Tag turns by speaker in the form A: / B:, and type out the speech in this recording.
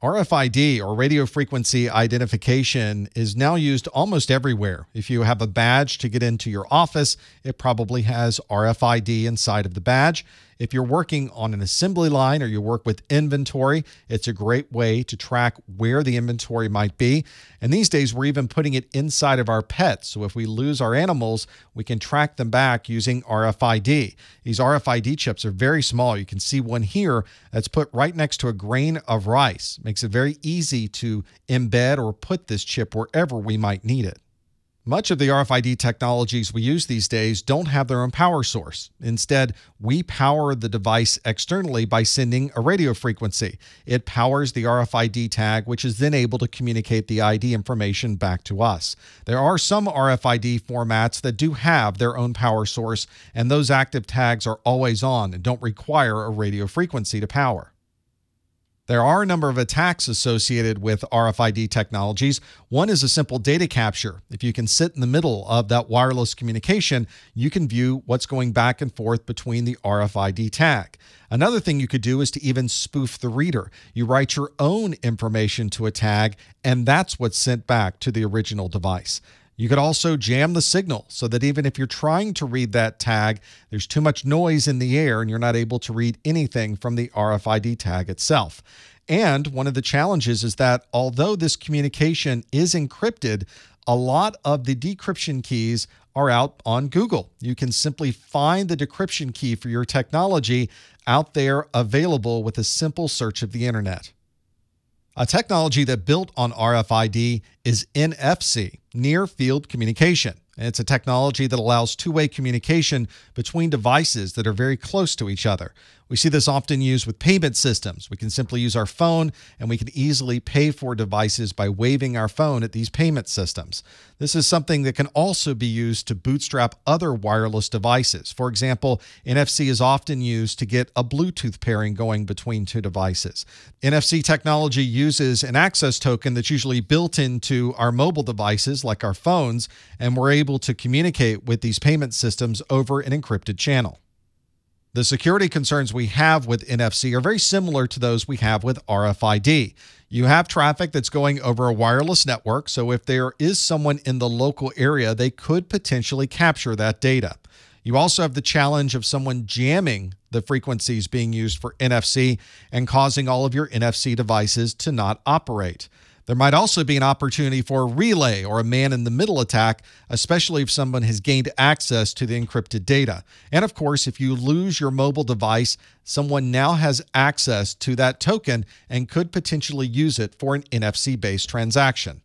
A: RFID or radio frequency identification is now used almost everywhere. If you have a badge to get into your office, it probably has RFID inside of the badge. If you're working on an assembly line or you work with inventory, it's a great way to track where the inventory might be. And these days, we're even putting it inside of our pets. So if we lose our animals, we can track them back using RFID. These RFID chips are very small. You can see one here that's put right next to a grain of rice. Makes it very easy to embed or put this chip wherever we might need it. Much of the RFID technologies we use these days don't have their own power source. Instead, we power the device externally by sending a radio frequency. It powers the RFID tag, which is then able to communicate the ID information back to us. There are some RFID formats that do have their own power source, and those active tags are always on and don't require a radio frequency to power. There are a number of attacks associated with RFID technologies. One is a simple data capture. If you can sit in the middle of that wireless communication, you can view what's going back and forth between the RFID tag. Another thing you could do is to even spoof the reader. You write your own information to a tag, and that's what's sent back to the original device. You could also jam the signal so that even if you're trying to read that tag, there's too much noise in the air and you're not able to read anything from the RFID tag itself. And one of the challenges is that although this communication is encrypted, a lot of the decryption keys are out on Google. You can simply find the decryption key for your technology out there available with a simple search of the internet. A technology that built on RFID is NFC, Near Field Communication. It's a technology that allows two way communication between devices that are very close to each other. We see this often used with payment systems. We can simply use our phone and we can easily pay for devices by waving our phone at these payment systems. This is something that can also be used to bootstrap other wireless devices. For example, NFC is often used to get a Bluetooth pairing going between two devices. NFC technology uses an access token that's usually built into our mobile devices, like our phones, and we're able to communicate with these payment systems over an encrypted channel. The security concerns we have with NFC are very similar to those we have with RFID. You have traffic that's going over a wireless network, so if there is someone in the local area, they could potentially capture that data. You also have the challenge of someone jamming the frequencies being used for NFC and causing all of your NFC devices to not operate. There might also be an opportunity for a relay or a man in the middle attack, especially if someone has gained access to the encrypted data. And of course, if you lose your mobile device, someone now has access to that token and could potentially use it for an NFC based transaction.